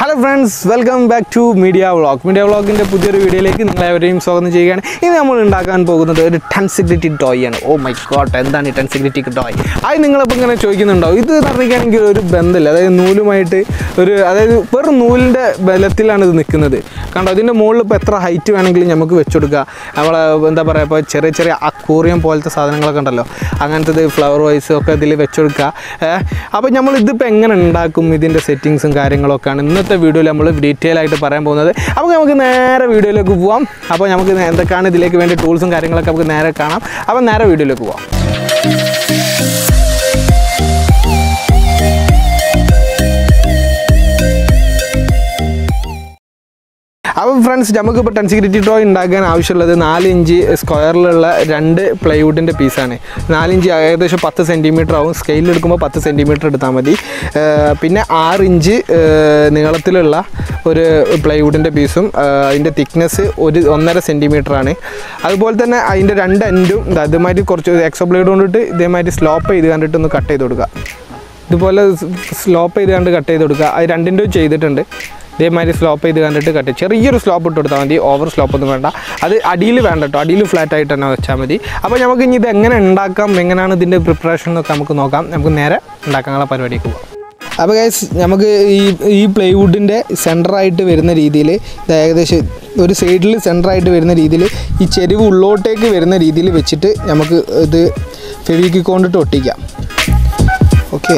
Hello friends welcome back to media vlog media വ്ളോഗിന്റെ പുതിയൊരു വീഡിയോയിലേക്ക് നിങ്ങളെവരെയും സ്വാഗതം ചെയ്യുകയാണ്. ഇനി നമ്മൾ ഉണ്ടാക്കാൻ പോകുന്നത് ഒരു ടെൻ ടോയ് ആണ്. ഓ മൈ ഗോഡ് എന്താണ് ഈ ടെൻ സിഗ്രിറ്റി ടോയ് അത് നിങ്ങളിപ്പോൾ ഇങ്ങനെ ചോദിക്കുന്നുണ്ടോ ഇത് പറഞ്ഞിരിക്കുകയാണെങ്കിൽ ഒരു ബന്ധമില്ല അതായത് നൂലുമായിട്ട് ഒരു അതായത് വെറും നൂലിന്റെ ബലത്തിലാണ് ഇത് നിൽക്കുന്നത്. കണ്ടോ ഇതിന്റെ മുകളിൽ ഇപ്പോൾ എത്ര ഹൈറ്റ് വേണമെങ്കിലും നമുക്ക് വെച്ചുകൊടുക്കുക നമ്മൾ എന്താ പറയുക ഇപ്പോൾ ചെറിയ ചെറിയ അക്കൂറിയം പോലത്തെ സാധനങ്ങളൊക്കെ ഉണ്ടല്ലോ. അങ്ങനത്തെ ഫ്ലവർ വൈസ് ഒക്കെ ഇതിൽ വെച്ചുകൊടുക്കുക അപ്പോൾ നമ്മൾ ഇതിപ്പോൾ എങ്ങനെ ഉണ്ടാക്കും ഇതിന്റെ സെറ്റിങ്സും കാര്യങ്ങളൊക്കെയാണ്. ഇന്നത്തെ വീഡിയോയിൽ നമ്മൾ ഡീറ്റെയിൽ ആയിട്ട് പറയാൻ പോകുന്നത് അപ്പോൾ നമുക്ക് നേരെ വീഡിയോയിലേക്ക് പോവാം. അപ്പോൾ നമുക്ക് എന്തൊക്കെയാണ് ഇതിലേക്ക് വേണ്ടി ടൂൾസും കാര്യങ്ങളൊക്കെ നമുക്ക് നേരെ കാണാം. അപ്പോൾ നേരെ വീഡിയോയിലേക്ക് പോവാം. ഫ്രണ്ട്സ് നമുക്കിപ്പോൾ ടെൻ സിഗ്രിറ്റി ഡ്രോ ഉണ്ടാക്കാൻ ആവശ്യമുള്ളത് നാല് ഇഞ്ച് സ്ക്വയറിലുള്ള രണ്ട് പ്ലൈവുഡിന്റെ പീസാണ് നാലിഞ്ച് ഏകദേശം പത്ത് സെന്റിമീറ്റർ ആവും. സ്കെയിൽ എടുക്കുമ്പോൾ പത്ത് സെന്റിമീറ്റർ എടുത്താൽ മതി. പിന്നെ ആറ് ഇഞ്ച് നീളത്തിലുള്ള ഒരു പ്ലൈവുഡിന്റെ പീസും അതിന്റെ തിക്നെസ് ഒരു ഒന്നര ആണ്. അതുപോലെ തന്നെ അതിന്റെ രണ്ട് എൻഡും അതുമാതിരി കുറച്ച് എക്സോ ബ്ലേഡ് കൊണ്ടിട്ട് ഇതേമാതിരി സ്ലോപ്പ് ചെയ്ത് കണ്ടിട്ട് ഒന്ന് കട്ട് ചെയ്ത് കൊടുക്കുക ഇതുപോലെ സ്ലോപ്പ് ചെയ്ത് കണ്ട് കട്ട് ചെയ്ത് കൊടുക്കുക അത് രണ്ടിന്റെയും ചെയ്തിട്ടുണ്ട്. ഇതേമാതിരി സ്ലോപ്പ് ചെയ്ത് കണ്ടിട്ട് കട്ട് ചെറിയൊരു സ്ലോപ്പ് ഇട്ട് കൊടുത്താൽ മതി. ഓവർ സ്ലോപ്പ് ഒന്നും വേണ്ട. അത് അടിയിൽ വേണ്ട കേട്ടോ അടിയിൽ ഫ്ലാറ്റ് ആയിട്ട് തന്നെ വെച്ചാൽ മതി. അപ്പോൾ നമുക്ക് ഇനി ഇത് എങ്ങനെ ഉണ്ടാക്കാം? എങ്ങനെയാണ് ഇതിന്റെ പ്രിപ്പറേഷൻ എന്നൊക്കെ നമുക്ക് നോക്കാം. നമുക്ക് നേരെ ഉണ്ടാക്കാനുള്ള പരിപാടിക്ക് പോകാം അപ്പോൾ ഗൈസ് നമുക്ക് ഈ ഈ പ്ലൈവുഡിന്റെ സെന്ററായിട്ട് വരുന്ന രീതിയിൽ ഏകദേശം ഒരു സൈഡിൽ സെന്ററായിട്ട് വരുന്ന രീതിയിൽ ഈ ചെരുവ് ഉള്ളോട്ടേക്ക് വരുന്ന രീതിയിൽ വെച്ചിട്ട് നമുക്ക് ഇത് ഫെവിക്ക് കൊണ്ടിട്ട് ഒട്ടിക്കാം. ഓക്കെ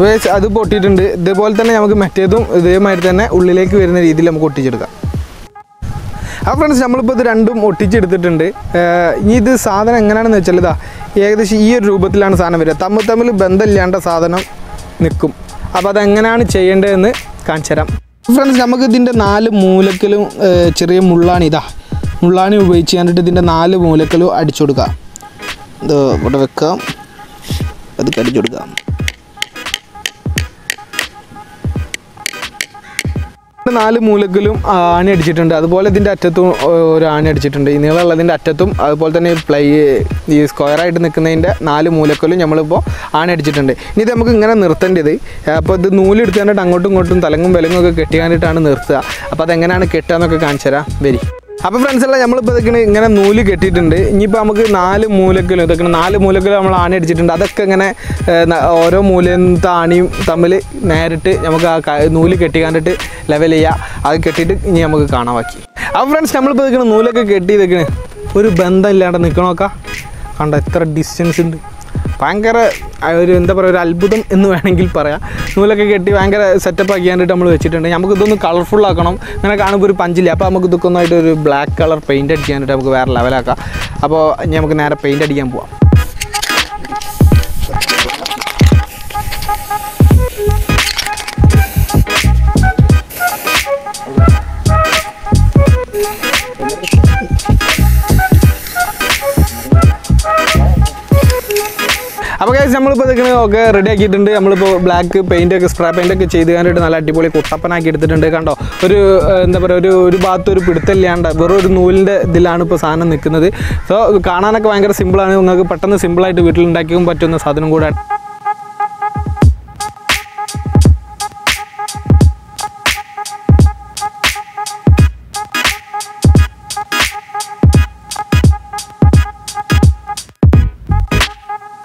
വേസ് അത് പൊട്ടിയിട്ടുണ്ട്. ഇതേപോലെ തന്നെ നമുക്ക് മറ്റേതും ഇതേമാതിരി തന്നെ ഉള്ളിലേക്ക് വരുന്ന രീതിയിൽ നമുക്ക് ഒട്ടിച്ചെടുക്കാം. ആ ഫ്രണ്ട്സ് നമ്മളിപ്പോൾ ഇത് രണ്ടും ഒട്ടിച്ചെടുത്തിട്ടുണ്ട്. ഇനി ഇത് സാധനം എങ്ങനെയാണെന്ന് വെച്ചാൽ ഇതാ ഏകദേശം ഈ ഒരു രൂപത്തിലാണ് സാധനം വരിക. തമ്മിൽ തമ്മിൽ ബന്ധമില്ലാണ്ട സാധനം നിൽക്കും. അപ്പോൾ അതെങ്ങനെയാണ് ചെയ്യേണ്ടതെന്ന് കാണിച്ചു തരാം. ഫ്രണ്ട്സ് നമുക്ക് ഇതിന്റെ നാല് മൂലക്കലും ചെറിയ മുള്ളാണി ഇതാ. മുള്ളാണി ഉപയോഗിച്ച് കണ്ടിട്ട് ഇതിന്റെ നാല് മൂലക്കലും അടിച്ചു കൊടുക്കാം. ഇത് ഇവിടെ വെക്കാം. അത് അടിച്ചു കൊടുക്കാം. നാല് മൂലക്കിലും ആണി അടിച്ചിട്ടുണ്ട്. അതുപോലെ ഇതിന്റെ അറ്റത്തും ഒരു ആണി അടിച്ചിട്ടുണ്ട്. ഈ നീളമുള്ളതിന്റെ അറ്റത്തും അതുപോലെ തന്നെ പ്ലൈ ഈ സ്ക്വയറായിട്ട് നിൽക്കുന്നതിന്റെ നാല് മൂലക്കലും നമ്മളിപ്പോൾ ആണി അടിച്ചിട്ടുണ്ട്. ഇനി ഇത് നമുക്ക് ഇങ്ങനെ നിർത്തേണ്ടത്. അപ്പോൾ ഇത് നൂലെടുത്ത് കണ്ടിട്ട് അങ്ങോട്ടും ഇങ്ങോട്ടും തലങ്ങും വിലങ്ങും ഒക്കെ കെട്ടിയാണ്ടിട്ടാണ് നിർത്തുക. അപ്പോൾ അതെങ്ങനെയാണ് കെട്ടുക എന്നൊക്കെ കാണിച്ചു തരാം വരി. അപ്പോൾ ഫ്രണ്ട്സ് എല്ലാം നമ്മളിപ്പോൾ ഇതൊക്കെ ഇങ്ങനെ നൂൽ കെട്ടിയിട്ടുണ്ട്. ഇനിയിപ്പോൾ നമുക്ക് നാല് മൂലക്കലും ഇതൊക്കെ നാല് മൂലക്കലും നമ്മൾ ആണി അടിച്ചിട്ടുണ്ട്. അതൊക്കെ ഇങ്ങനെ ഓരോ മൂലത്തെ താണിയും തമ്മിൽ നേരിട്ട് നമുക്ക് ആ നൂൽ കെട്ടി കണ്ടിട്ട് ലെവൽ ചെയ്യുക അത് കെട്ടിയിട്ട് ഇനി നമുക്ക് കാണാൻ ബാക്കി. അപ്പോൾ ഫ്രണ്ട്സ് നമ്മളിപ്പോൾ ഇതൊക്കെ നൂലൊക്കെ കെട്ടി ഇതൊക്കെ ഒരു ബന്ധം ഇല്ലാണ്ട് നിൽക്കണമൊക്കെ കണ്ട എത്ര ഡിസ്റ്റൻസ് ഉണ്ട്. ഭയങ്കര ഒരു എന്താ പറയുക ഒരു അത്ഭുതം എന്ന് വേണമെങ്കിൽ പറയാം. നൂലൊക്കെ കെട്ടി ഭയങ്കര സെറ്റപ്പ് ആക്കി കണ്ടിട്ട് നമ്മൾ വെച്ചിട്ടുണ്ട്. നമുക്ക് ഇതൊന്ന് കളർഫുൾ ആക്കണം. അങ്ങനെ കാണുമ്പോൾ ഒരു പഞ്ചില്ല? അപ്പോൾ നമുക്ക് ഇതൊക്കെ ഒന്നായിട്ട് ഒരു ബ്ലാക്ക് കളർ പെയിന്റ് അടിക്കാനായിട്ട് നമുക്ക് വേറെ ലെവലാക്കാം അപ്പോൾ ഇനി നമുക്ക് നേരെ പെയിന്റ് അടിക്കാൻ പോവാം. നമ്മളിപ്പോൾ ഇതൊക്കെ ഒക്കെ റെഡി ആക്കിയിട്ടുണ്ട്. നമ്മളിപ്പോൾ ബ്ലാക്ക് പെയിന്റ് ഒക്കെ സ്പ്രേ പെയിന്റ് ഒക്കെ ചെയ്ത് കണ്ടിട്ട് നല്ല അടിപൊളി കുട്ടപ്പനാക്കി എടുത്തിട്ടുണ്ട്. കണ്ടോ? ഒരു എന്താ പറയുക ഒരു ഒരു ഭാഗത്ത് ഒരു പിടുത്തല്ലാണ്ട് വെറും ഒരു നൂലിന്റെ ഇതിലാണ് ഇപ്പോൾ സാധനം നിൽക്കുന്നത്. സോ കാണാനൊക്കെ ഭയങ്കര സിമ്പിളാണ് നിങ്ങൾക്ക് പെട്ടെന്ന് സിമ്പിളായിട്ട് വീട്ടിലുണ്ടാക്കിയും പറ്റുന്ന സാധനം കൂടെ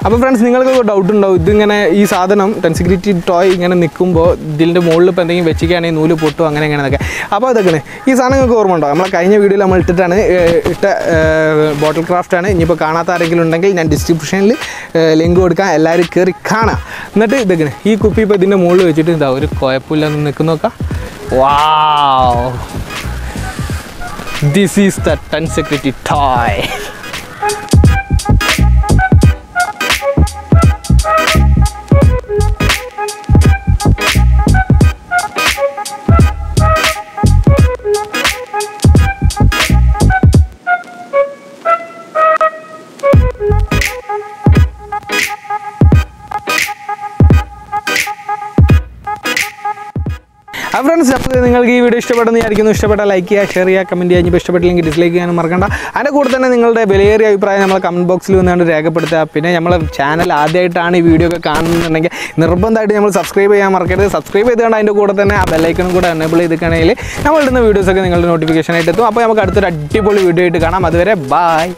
അപ്പോൾ ഫ്രണ്ട്സ് നിങ്ങൾക്ക് ഡൗട്ട് ഉണ്ടാവും ഇതിങ്ങനെ ഈ സാധനം ടെൻസിഗ്രിറ്റി ടോയ് ഇങ്ങനെ നിൽക്കുമ്പോൾ ഇതിന്റെ മുകളിൽ ഇപ്പോൾ എന്തെങ്കിലും വെച്ചിക്കുകയാണെങ്കിൽ നൂൽ പൊട്ടും അങ്ങനെ എങ്ങനെയൊക്കെ അപ്പോൾ അതൊക്കെ ഈ സാധനം നിങ്ങൾക്ക് ഓർമ്മ ഉണ്ടോ നമ്മളെ കഴിഞ്ഞ വീഡിയോയിൽ നമ്മൾ ഇട്ടിട്ടാണ് ഇട്ട ബോട്ടിൽ ക്രാഫ്റ്റ് ആണ്. ഇനിയിപ്പോൾ കാണാത്ത ആരെങ്കിലും ഉണ്ടെങ്കിൽ ഞാൻ ഡിസ്ക്രിപ്ഷനിൽ ലിങ്ക് കൊടുക്കാം. എല്ലാവരും കയറി കാണാം. എന്നിട്ട് ഇതൊക്കെ ഈ കുപ്പി ഇപ്പോൾ ഇതിന്റെ മുകളിൽ വെച്ചിട്ട് ഇതാ ഒരു കുഴപ്പമില്ലെന്ന് നിൽക്കുന്നൊക്കെ വാ this is the ten toy അപ്പോൾ ഫ്രണ്ട്സ് അപ്പോൾ നിങ്ങൾക്ക് ഈ വീഡിയോ ഇഷ്ടപ്പെട്ടെന്ന് വിചാരിക്കുന്നു. ഇഷ്ടപ്പെട്ട ലൈക്ക് ചെയ്യുക ഷെയർ ചെയ്യുക കമന്റ് ചെയ്യുക. ഇഷ്ടപ്പെട്ടില്ലെങ്കിൽ ഡിസ്ലൈക്ക് ചെയ്യാനും മറക്കണ്ട. അതിന്റെ കൂടെ തന്നെ നിങ്ങളുടെ വിലയേറിയ അഭിപ്രായം നമ്മൾ കമന്റ് ബോക്സിൽ വന്നുകൊണ്ട് രേഖപ്പെടുത്തുക. പിന്നെ നമ്മളെ ചാനൽ ആദ്യമായിട്ടാണ് ഈ വീഡിയോ ഒക്കെ കാണുന്നുണ്ടെങ്കിൽ നിർബന്ധമായിട്ട് നമ്മൾ സബ്സ്ക്രൈബ് ചെയ്യാൻ മറക്കരുത്. സബ്സ്ക്രൈബ് ചെയ്തുകൊണ്ട് അതിന്റെ കൂടെ തന്നെ ആ ബെല്ലൈക്കണും കൂടെ എനേബിൾ ചെയ്ത് നമ്മൾ ഇടുന്ന വീഡിയോസൊക്കെ നിങ്ങളുടെ നോട്ടിഫിക്കേഷനായിട്ട് എത്തും. അപ്പോൾ നമുക്ക് അടുത്തൊരു അടിപൊളി വീഡിയോ ആയിട്ട് കാണാം. അതുവരെ ബായ്